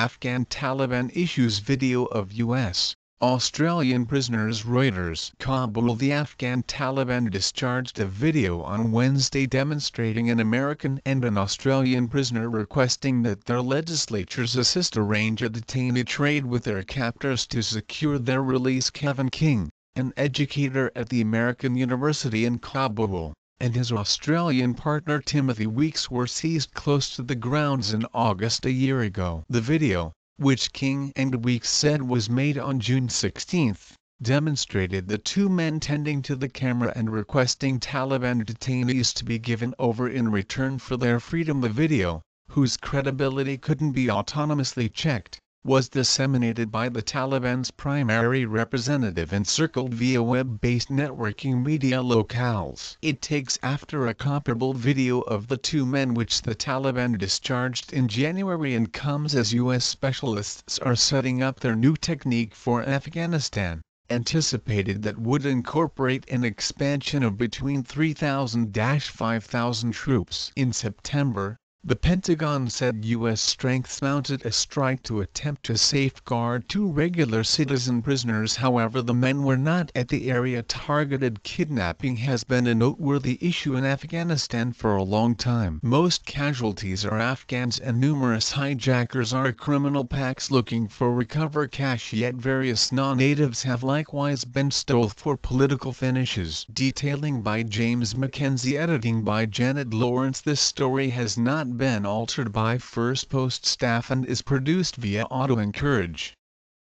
Afghan Taliban issues video of U.S. Australian prisoners Reuters Kabul The Afghan Taliban discharged a video on Wednesday demonstrating an American and an Australian prisoner requesting that their legislatures assist arrange a detainee trade with their captors to secure their release Kevin King, an educator at the American University in Kabul, and his Australian partner Timothy Weeks were seized close to the grounds in August a year ago. The video, which King and Weeks said was made on June 16, demonstrated the two men tending to the camera and requesting Taliban detainees to be given over in return for their freedom. The video, whose credibility couldn't be autonomously checked, was disseminated by the Taliban's primary representative and circled via web-based networking media locales. It takes after a comparable video of the two men which the Taliban discharged in January and comes as U.S. specialists are setting up their new technique for Afghanistan, anticipated that would incorporate an expansion of between 3,000-5,000 troops. In September, the Pentagon said U.S. strengths mounted a strike to attempt to safeguard two regular citizen prisoners however the men were not at the area targeted kidnapping has been a noteworthy issue in Afghanistan for a long time. Most casualties are Afghans and numerous hijackers are criminal packs looking for recover cash yet various non-natives have likewise been stole for political finishes. Detailing by James Mackenzie Editing by Janet Lawrence This story has not been altered by First Post staff and is produced via Auto Encourage.